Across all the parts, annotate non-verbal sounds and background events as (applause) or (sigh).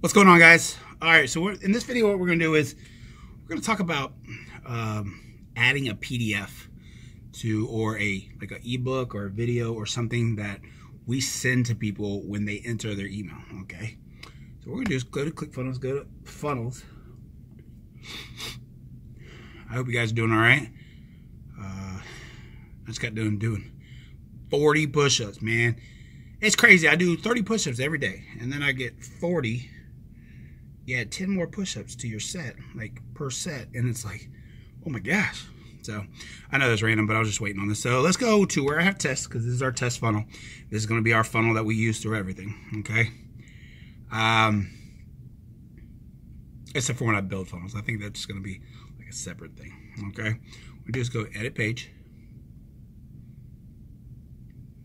What's going on, guys? All right, so in this video, what we're going to do is we're going to talk about um, adding a PDF to or a like an ebook or a video or something that we send to people when they enter their email. Okay, so we're going to do is go to ClickFunnels, go to Funnels. I hope you guys are doing all right. Uh, I just got done doing 40 push-ups, man. It's crazy. I do 30 push-ups every day, and then I get 40 you add 10 more push-ups to your set, like per set, and it's like, oh my gosh. So I know that's random, but I was just waiting on this. So let's go to where I have tests, because this is our test funnel. This is going to be our funnel that we use through everything, okay? Um, except for when I build funnels. I think that's going to be like a separate thing, okay? We just go edit page.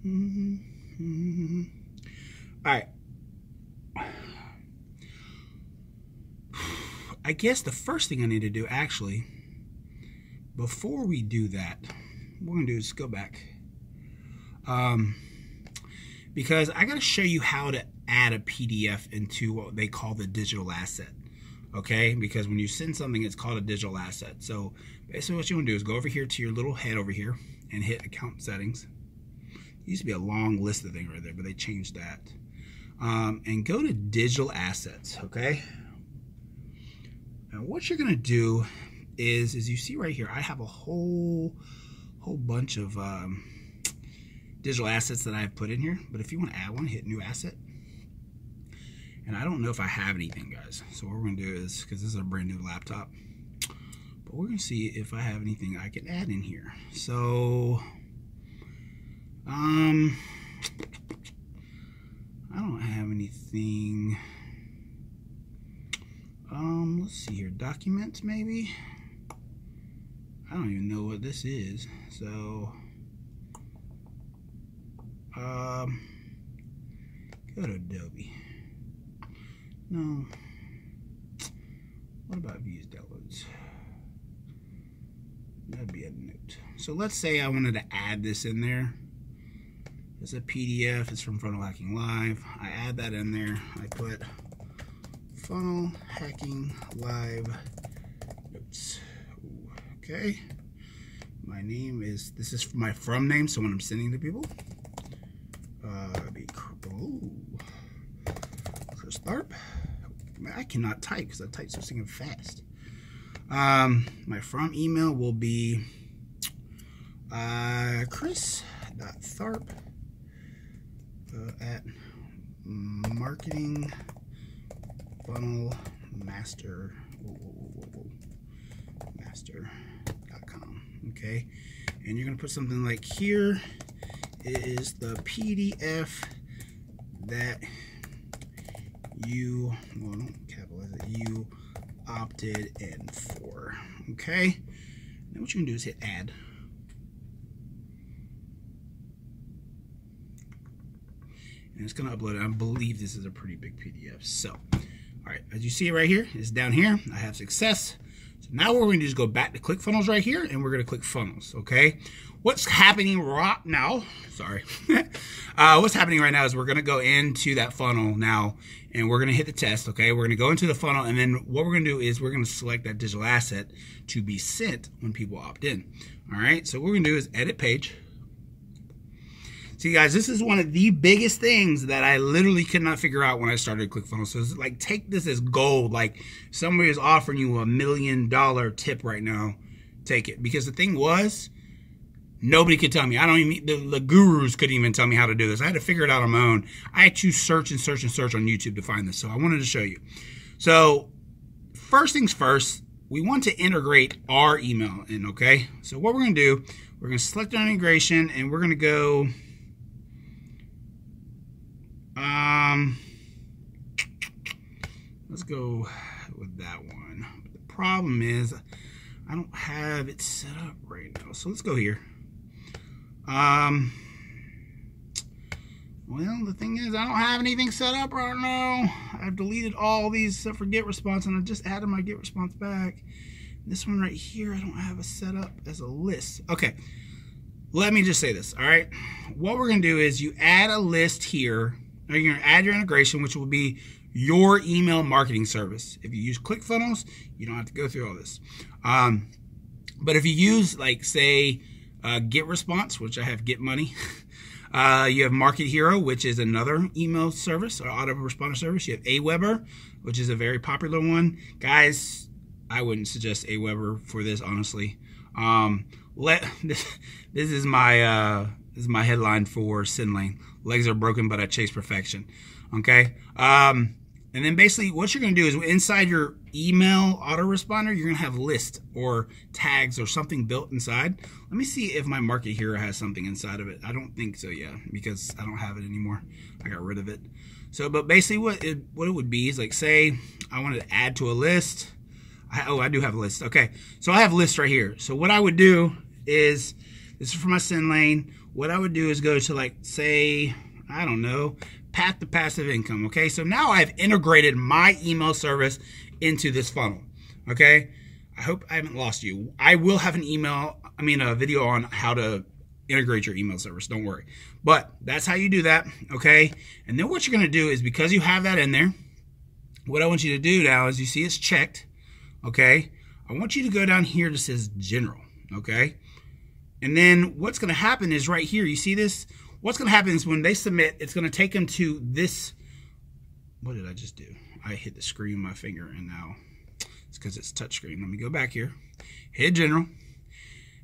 Mm. All right. I guess the first thing I need to do actually, before we do that, what we're to do is go back. Um, because I got to show you how to add a PDF into what they call the digital asset. Okay, because when you send something, it's called a digital asset. So basically what you want to do is go over here to your little head over here and hit account settings. It used to be a long list of things right there, but they changed that. Um, and go to digital assets, okay? Now what you're gonna do is, as you see right here, I have a whole whole bunch of um, digital assets that I've put in here. But if you want to add one, hit new asset. And I don't know if I have anything, guys. So what we're gonna do is, because this is a brand new laptop, but we're gonna see if I have anything I can add in here. So, um, I don't have anything. Let's see here. Documents, maybe? I don't even know what this is. So, um, go to Adobe. No. What about views downloads? That'd be a note. So let's say I wanted to add this in there. It's a PDF. It's from Funnel Hacking Live. I add that in there. I put funnel hacking live notes. Okay. My name is, this is my from name, so when I'm sending to people, uh, be, oh, Chris Tharpe. I cannot type because I type so singing fast. Um, my from email will be uh, chris.tharp uh, at marketing funnel master master.com okay and you're gonna put something like here is the PDF that you well don't capitalize it you opted in for okay now what you can do is hit add and it's to upload it. I believe this is a pretty big PDF. So all right, as you see right here, it's down here. I have success. So now we're going to is go back to ClickFunnels right here, and we're going to click Funnels, okay? What's happening right now, sorry, (laughs) uh, what's happening right now is we're going to go into that funnel now, and we're going to hit the test, okay? We're going to go into the funnel, and then what we're going to do is we're going to select that digital asset to be sent when people opt in, all right? So what we're going to do is edit page, See, guys, this is one of the biggest things that I literally could not figure out when I started ClickFunnels. So it's like, take this as gold. Like somebody is offering you a million dollar tip right now. Take it. Because the thing was, nobody could tell me. I don't even, the, the gurus couldn't even tell me how to do this. I had to figure it out on my own. I had to search and search and search on YouTube to find this. So I wanted to show you. So first things first, we want to integrate our email in, okay? So what we're going to do, we're going to select our integration and we're going to go um, let's go with that one. the problem is I don't have it set up right now. So let's go here. Um, well, the thing is I don't have anything set up right now. I've deleted all these except for GetResponse and I just added my GetResponse back. This one right here, I don't have a set up as a list. Okay, let me just say this, all right? What we're gonna do is you add a list here now you're to add your integration, which will be your email marketing service. If you use ClickFunnels, you don't have to go through all this. Um, but if you use, like, say, uh, GetResponse, which I have Get Money, (laughs) uh, you have Market Hero, which is another email service or autoresponder service. You have Aweber, which is a very popular one. Guys, I wouldn't suggest Aweber for this, honestly. Um, let (laughs) this, this is my uh, this is my headline for SendLane. Legs are broken, but I chase perfection. Okay. Um, and then basically what you're going to do is inside your email autoresponder, you're going to have lists or tags or something built inside. Let me see if my Market Hero has something inside of it. I don't think so, yeah, because I don't have it anymore. I got rid of it. So, but basically what it, what it would be is like, say I wanted to add to a list. I, oh, I do have a list. Okay. So I have lists right here. So what I would do is, this is for my SendLane. What I would do is go to like, say, I don't know, path to passive income. Okay, so now I've integrated my email service into this funnel. Okay, I hope I haven't lost you. I will have an email, I mean, a video on how to integrate your email service. Don't worry. But that's how you do that. Okay, and then what you're going to do is because you have that in there, what I want you to do now is you see it's checked. Okay, I want you to go down here that says general. Okay, and then what's going to happen is right here, you see this? What's going to happen is when they submit, it's going to take them to this. What did I just do? I hit the screen with my finger and now it's because it's touchscreen. Let me go back here. Hit general.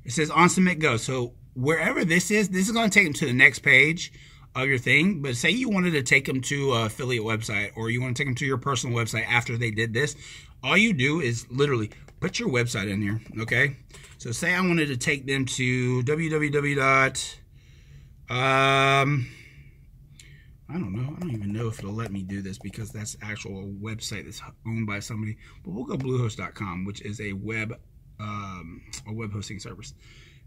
It says on submit go. So wherever this is, this is going to take them to the next page of your thing. But say you wanted to take them to a affiliate website or you want to take them to your personal website after they did this. All you do is literally put your website in here. Okay. So say I wanted to take them to www um, I don't know. I don't even know if it'll let me do this because that's actual website that's owned by somebody. But we'll go Bluehost.com, which is a web um, a web hosting service.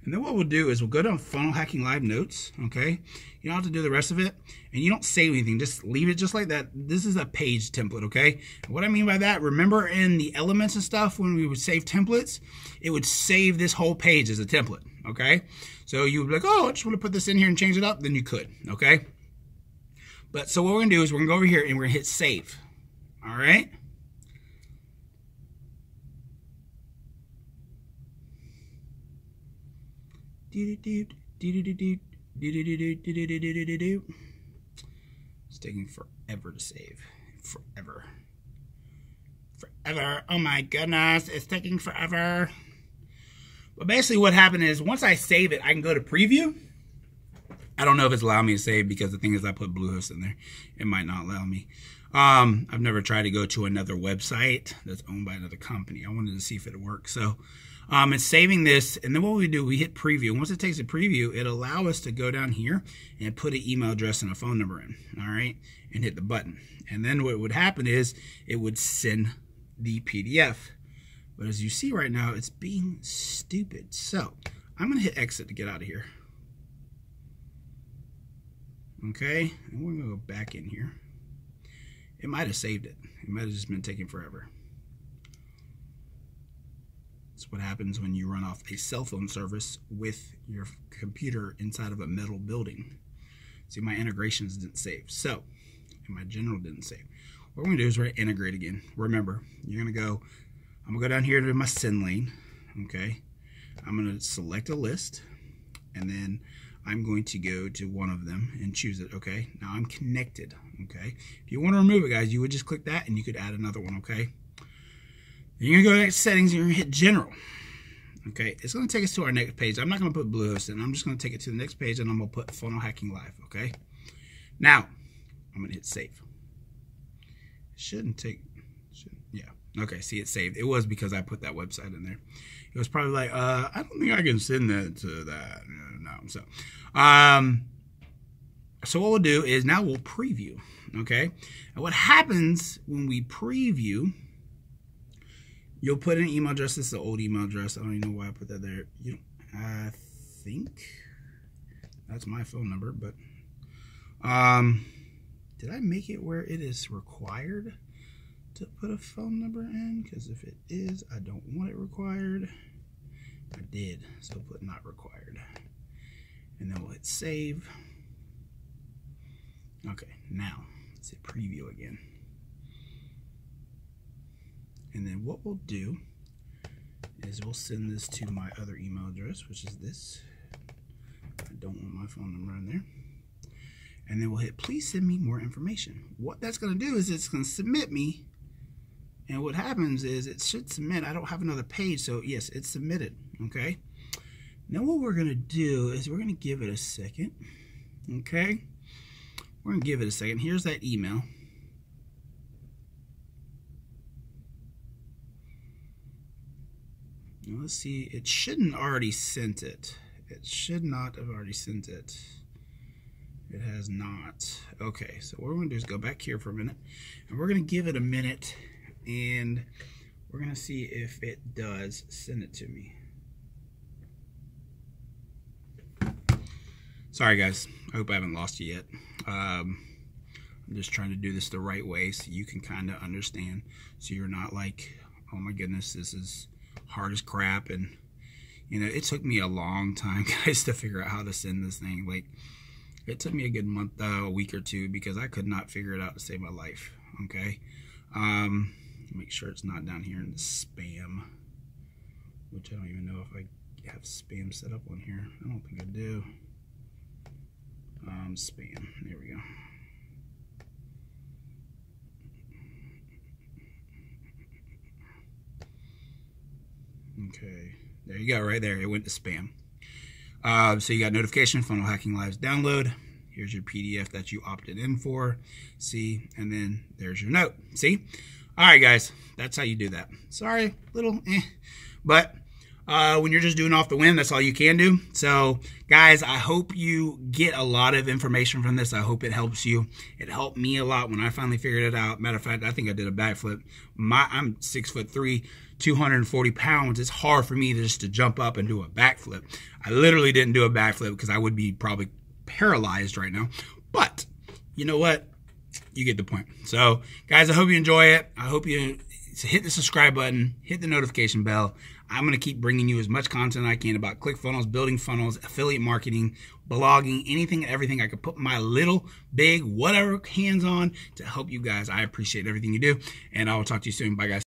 And then what we'll do is we'll go down Funnel Hacking Live Notes, okay? You don't have to do the rest of it, and you don't save anything. Just leave it just like that. This is a page template, okay? What I mean by that, remember in the elements and stuff when we would save templates, it would save this whole page as a template, okay? So you would be like, oh, I just want to put this in here and change it up. Then you could, okay? But so what we're going to do is we're going to go over here and we're going to hit save, all right? It's taking forever to save. Forever. Forever. Oh my goodness, it's taking forever. But basically what happened is once I save it, I can go to preview. I don't know if it's allowing me to save because the thing is I put Bluehost in there. It might not allow me. Um, I've never tried to go to another website that's owned by another company. I wanted to see if it works. So um, it's saving this, and then what we do, we hit preview. Once it takes a preview, it allow us to go down here and put an email address and a phone number in, all right, and hit the button. And then what would happen is it would send the PDF. But as you see right now, it's being stupid. So I'm going to hit exit to get out of here. Okay, and we're going to go back in here. It might have saved it. It might have just been taking forever. It's what happens when you run off a cell phone service with your computer inside of a metal building. See, my integrations didn't save. So, and my general didn't save. What we're going to do is we're going to integrate again. Remember, you're going to go, I'm going to go down here to my SendLane. Okay. I'm going to select a list. And then I'm going to go to one of them and choose it. Okay. Now I'm connected. Okay. If you want to remove it, guys, you would just click that and you could add another one. Okay. You're going to go to settings and you're going to hit general. Okay, it's going to take us to our next page. I'm not going to put Bluehost in. I'm just going to take it to the next page and I'm going to put Funnel Hacking Live. Okay, now I'm going to hit save. Shouldn't take, shouldn't, yeah. Okay, see it saved. It was because I put that website in there. It was probably like, uh, I don't think I can send that to that. No, so, um, so what we'll do is now we'll preview. Okay, and what happens when we preview? You'll put an email address. This is the old email address. I don't even know why I put that there. You, I think that's my phone number, but um, did I make it where it is required to put a phone number in? Because if it is, I don't want it required. I did, so put not required. And then we'll hit save. Okay, now let's hit preview again. And then what we'll do is we'll send this to my other email address, which is this. I don't want my phone number in there. And then we'll hit please send me more information. What that's going to do is it's going to submit me. And what happens is it should submit. I don't have another page, so yes, it's submitted. Okay. Now what we're going to do is we're going to give it a second. Okay. We're going to give it a second. Here's that email. Let's see, it shouldn't already sent it. It should not have already sent it. It has not. Okay, so what we're to do is go back here for a minute. And we're to give it a minute. And we're to see if it does send it to me. Sorry, guys. I hope I haven't lost you yet. Um, I'm just trying to do this the right way so you can kind of understand. So you're not like, oh my goodness, this is hard as crap. And, you know, it took me a long time, (laughs) guys, to figure out how to send this thing. Like, it took me a good month, uh, a week or two, because I could not figure it out to save my life. Okay. Um, make sure it's not down here in the spam, which I don't even know if I have spam set up on here. I don't think I do. Um, spam. There we go. Okay, there you go, right there. It went to spam. Uh, so you got notification, Funnel Hacking Lives download. Here's your PDF that you opted in for. See, and then there's your note. See? All right, guys, that's how you do that. Sorry, little eh. But uh, when you're just doing off the whim, that's all you can do. So, guys, I hope you get a lot of information from this. I hope it helps you. It helped me a lot when I finally figured it out. Matter of fact, I think I did a backflip. My I'm six foot three, 240 pounds. It's hard for me just to jump up and do a backflip. I literally didn't do a backflip because I would be probably paralyzed right now. But you know what? You get the point. So, guys, I hope you enjoy it. I hope you hit the subscribe button, hit the notification bell. I'm going to keep bringing you as much content I can about ClickFunnels, building funnels, affiliate marketing, blogging, anything everything I could put my little, big, whatever hands on to help you guys. I appreciate everything you do, and I will talk to you soon. Bye, guys.